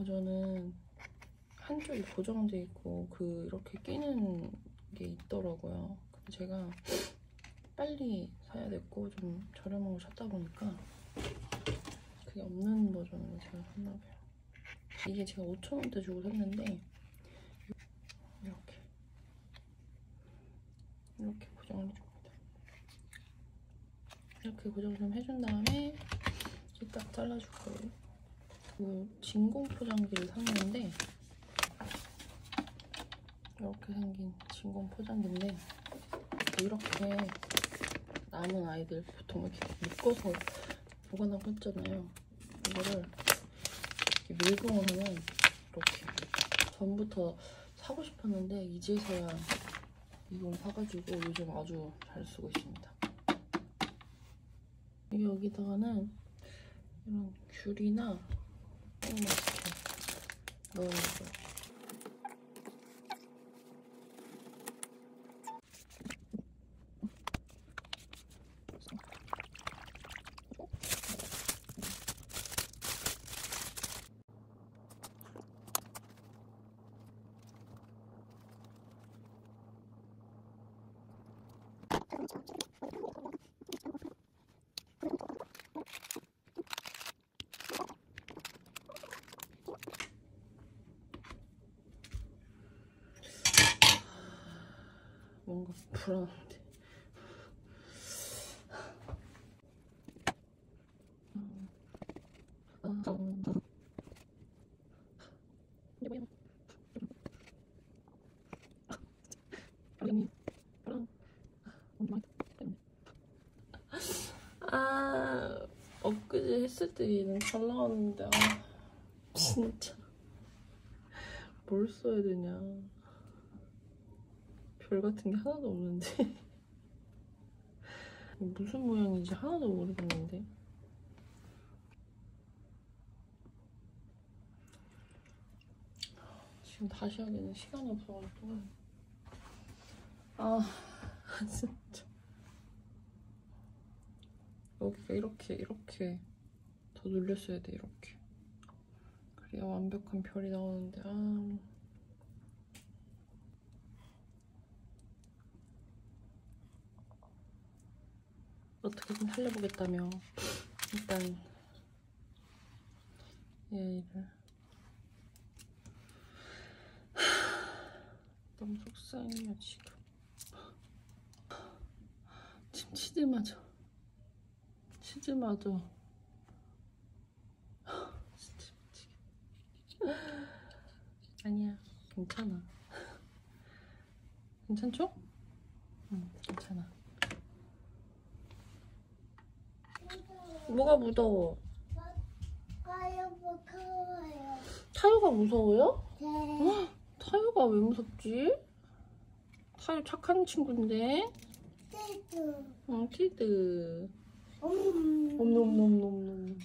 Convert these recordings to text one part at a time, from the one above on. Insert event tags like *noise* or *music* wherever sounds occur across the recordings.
버전은 한쪽이 고정돼 있고 그 이렇게 끼는 게 있더라고요. 근데 제가 빨리 사야 됐고 좀 저렴한 걸 찾다 보니까 그게 없는 버전으로 제가 샀나 봐요. 이게 제가 5,000원대 주고 샀는데 이렇게 이렇게 고정을 해줍니다. 이렇게 고정 좀 해준 다음에 이렇게 딱 잘라줄 거예요. 그 진공 포장기를 샀는데 이렇게 생긴 진공 포장기인데 이렇게 남은 아이들 보통 이렇게 묶어서 보관하고 했잖아요. 이거를 이렇게 밀봉을 하면 이렇게 전부터 사고 싶었는데 이제서야 이걸 사가지고 요즘 아주 잘 쓰고 있습니다. 여기다가는 이런 귤이나 이렇게 넣어줘요. 뭔가 불안한데. 아, 엊그제 했을 때 얘는 잘 나왔는데, 아, 진짜. 뭘 써야 되냐. 별 같은 게 하나도 없는데. *laughs* 무슨 모양인지 하나도 모르겠는데. 지금 다시 하기에는 시간이 없어가지고 아 *laughs* 진짜. 여기가 이렇게 이렇게. 더 눌렸어야 돼 이렇게. 그래야 완벽한 별이 나오는데 아 어떻게든 살려보겠다며. 일단 얘를. *sighs* 너무 속상해요 지금. 지금 치즈마저. 치즈마저. *sighs* 진짜 미치겠다. 아니야 괜찮아. *laughs* 괜찮죠? 응 괜찮아 뭐가 무서워? 무서워요. 타요가 무서워요? 네. 타요가 왜 무섭지? 타요 착한 친구인데. 띠도. 응, 티드. 음. 옴뇸뇸뇸뇸.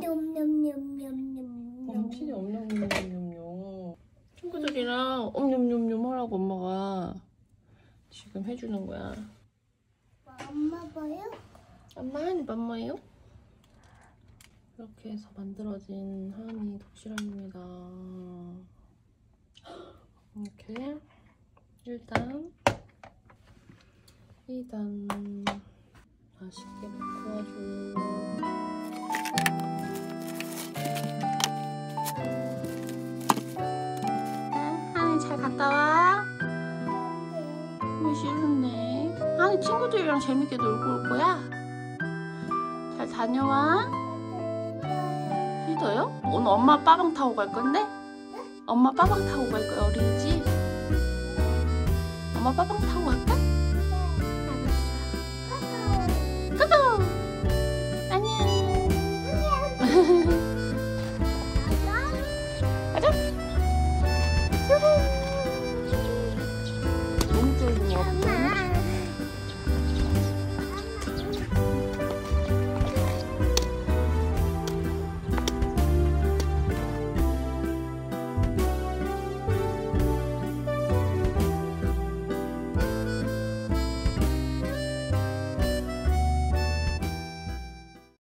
냠냠냠냠냠냠. 응, 티드 옴뇸뇸뇸뇸. 친구들이랑 옴뇸뇸뇸 하라고 엄마가 지금 해주는 거야. 엄마 봐요? 밥 뭐예요? 이렇게 해서 만들어진 하니 독실함입니다. 이렇게 1단 2단 맛있게 바꿔줘. 하니 잘 갔다 와. 왜 싫은데? 하니 친구들이랑 재밌게 놀고 올 거야? 잘 다녀와. 믿어요? 오늘 엄마 빠방 타고 갈 건데? 엄마 빠방 타고 갈 거야 어린이집? 엄마 빠방 타고 갈까?